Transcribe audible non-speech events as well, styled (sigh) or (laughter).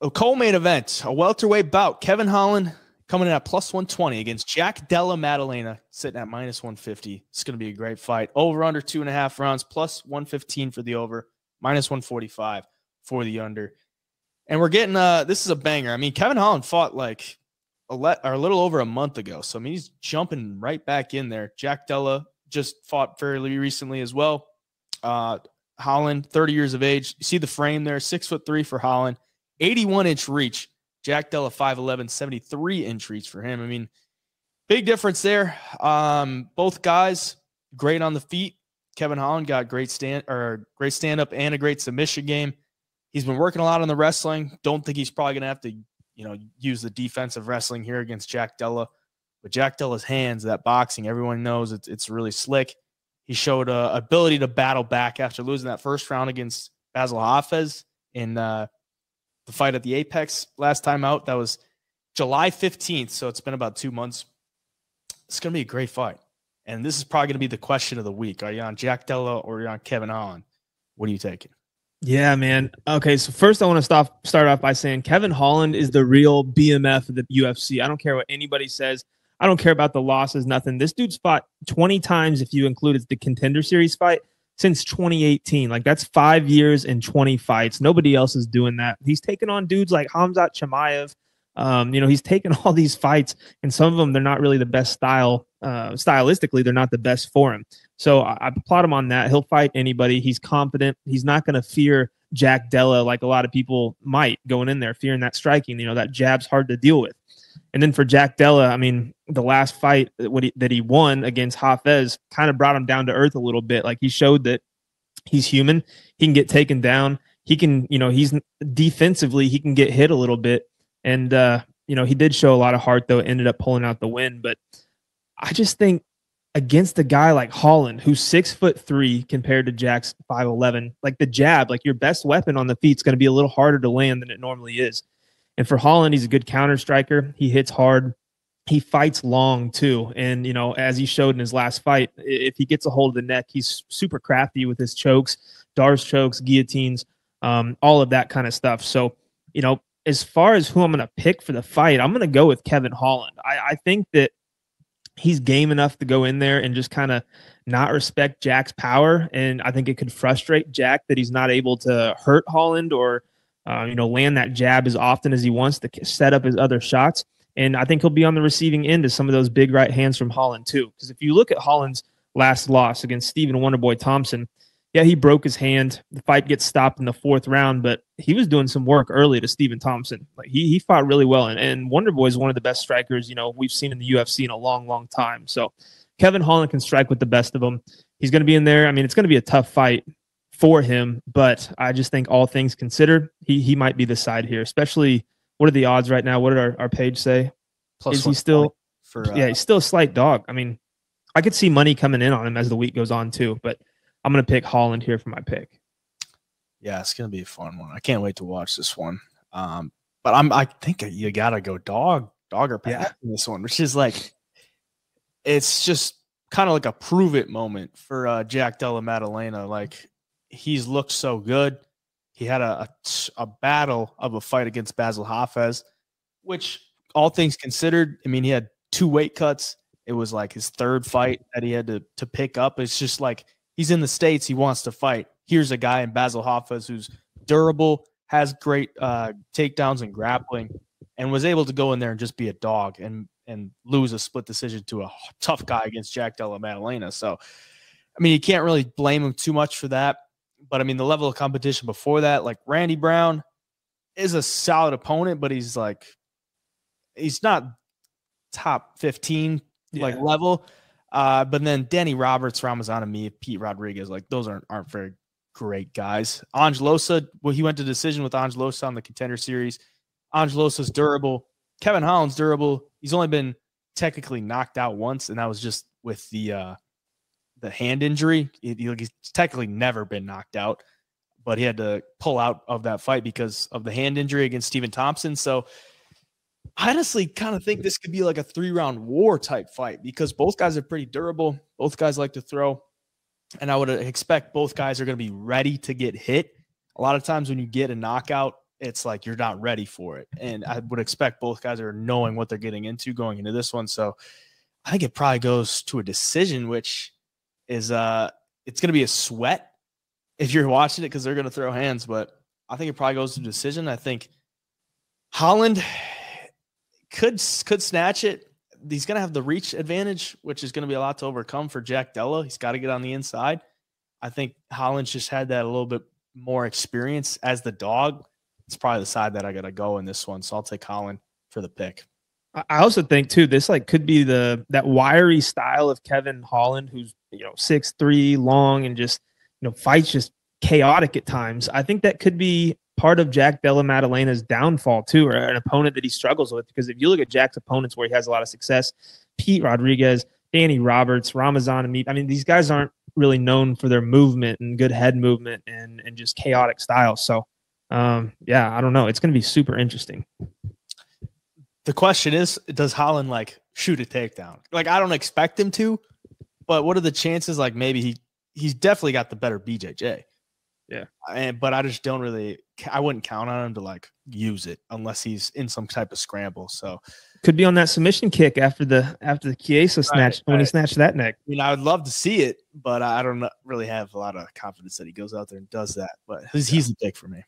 A co-main event, a welterweight bout. Kevin Holland coming in at plus 120 against Jack Della Maddalena, sitting at minus 150. It's going to be a great fight. Over under two and a half rounds, plus 115 for the over, minus 145 for the under. And we're getting uh this is a banger. I mean, Kevin Holland fought like a, le- or a little over a month ago. So I mean he's jumping right back in there. Jack Della just fought fairly recently as well. Uh Holland, 30 years of age. You see the frame there, six foot three for Holland, 81 inch reach. Jack Della 5'11, 73 inch reach for him. I mean, big difference there. Um, both guys great on the feet. Kevin Holland got great stand or great stand up and a great submission game. He's been working a lot on the wrestling. Don't think he's probably gonna have to, you know, use the defensive wrestling here against Jack Della. But Jack Della's hands, that boxing, everyone knows it's it's really slick. He showed a ability to battle back after losing that first round against Bassil Hafez in uh, the fight at the Apex last time out. That was July 15th. So it's been about two months. It's going to be a great fight. And this is probably going to be the question of the week. Are you on Jack Della or are you on Kevin Holland? What are you taking? Yeah, man. Okay, so first I want to stop start off by saying Kevin Holland is the real BMF of the UFC. I don't care what anybody says. I don't care about the losses, nothing. This dude's fought 20 times if you include the contender series fight since 2018. Like that's five years and 20 fights. Nobody else is doing that. He's taken on dudes like Hamzat Chimaev. Um, you know, he's taken (laughs) all these fights, and some of them they're not really the best style. Uh, stylistically, they're not the best for him. So I, I applaud him on that. He'll fight anybody. He's confident. He's not going to fear Jack Della like a lot of people might going in there, fearing that striking. You know, that jab's hard to deal with. And then for Jack Della, I mean, the last fight that he, that he won against Hafez kind of brought him down to earth a little bit. Like he showed that he's human. He can get taken down. He can, you know, he's defensively, he can get hit a little bit. And, uh, you know, he did show a lot of heart, though, ended up pulling out the win. But I just think against a guy like Holland, who's six foot three compared to Jack's 5'11, like the jab, like your best weapon on the feet is going to be a little harder to land than it normally is. And for Holland, he's a good counter striker. He hits hard. He fights long too. And, you know, as he showed in his last fight, if he gets a hold of the neck, he's super crafty with his chokes, D'Arce chokes, guillotines, um, all of that kind of stuff. So, you know, as far as who I'm going to pick for the fight, I'm going to go with Kevin Holland. I, I think that he's game enough to go in there and just kind of not respect Jack's power. And I think it could frustrate Jack that he's not able to hurt Holland or uh, you know, land that jab as often as he wants to set up his other shots. And I think he'll be on the receiving end of some of those big right hands from Holland too. Because if you look at Holland's last loss against Stephen Wonderboy Thompson, yeah, he broke his hand. The fight gets stopped in the fourth round, but he was doing some work early to Stephen Thompson. Like he he fought really well, and, and Wonderboy is one of the best strikers you know we've seen in the UFC in a long, long time. So Kevin Holland can strike with the best of them. He's going to be in there. I mean, it's going to be a tough fight for him. But I just think all things considered, he he might be the side here. Especially, what are the odds right now? What did our, our page say? Plus Is he still? For, uh, yeah, he's still a slight dog. I mean, I could see money coming in on him as the week goes on too. But I'm going to pick Holland here for my pick. Yeah, it's going to be a fun one. I can't wait to watch this one. Um, but I'm I think you got to go dog dog or pass yeah. in this one, which is like it's just kind of like a prove it moment for uh, Jack Della Maddalena. Like he's looked so good. He had a, a, a battle of a fight against Bassil Hafez, which all things considered, I mean, he had two weight cuts. It was like his third fight that he had to to pick up. It's just like he's in the states, he wants to fight. Here's a guy in Bassil Hafez who's durable, has great uh, takedowns and grappling, and was able to go in there and just be a dog and and lose a split decision to a tough guy against Jack Della Maddalena. So, I mean, you can't really blame him too much for that. But I mean, the level of competition before that, like Randy Brown is a solid opponent, but he's like, he's not top 15 yeah. like level. Uh, but then Danny Roberts, Ramazan Emeev, Pete Rodriguez, like those aren't aren't very great guys. Ange Loosa, well, he went to decision with Ange Loosa on the contender series. Ange Loosa's durable. Kevin Holland's durable. He's only been technically knocked out once, and that was just with the uh the hand injury. He, he's technically never been knocked out, but he had to pull out of that fight because of the hand injury against Stephen Thompson. So I honestly kind of think this could be like a three round war type fight because both guys are pretty durable. Both guys like to throw. And I would expect both guys are going to be ready to get hit. A lot of times when you get a knockout it's like you're not ready for it. And I would expect both guys are knowing what they're getting into going into this one. So I think it probably goes to a decision, which is uh it's gonna be a sweat if you're watching it because they're gonna throw hands, but I think it probably goes to decision. I think Holland could could snatch it. He's gonna have the reach advantage, which is gonna be a lot to overcome for Jack Della. He's got to get on the inside. I think Holland's just had that a little bit more experience as the dog it's probably the side that I got to go in this one. So I'll take Holland for the pick. I also think too, this like could be the that wiry style of Kevin Holland, who's you know six three long and just you know fights just chaotic at times. I think that could be part of Jack Della Maddalena's downfall too, or an opponent that he struggles with. Because if you look at Jack's opponents where he has a lot of success, Pete Rodriguez, Danny Roberts, Ramazan Emeev, I mean these guys aren't really known for their movement and good head movement and and just chaotic style. So um, yeah, I don't know. It's going to be super interesting. The question is, does Holland like shoot a takedown? Like, I don't expect him to, but what are the chances? Like, maybe he he's definitely got the better BJJ. Yeah, and but I just don't really. I wouldn't count on him to like use it unless he's in some type of scramble. So could be on that submission kick after the after the Chiesa snatch right, when right. he snatched that neck. I mean, I would love to see it, but I don't really have a lot of confidence that he goes out there and does that. But he's, yeah. he's the pick for me.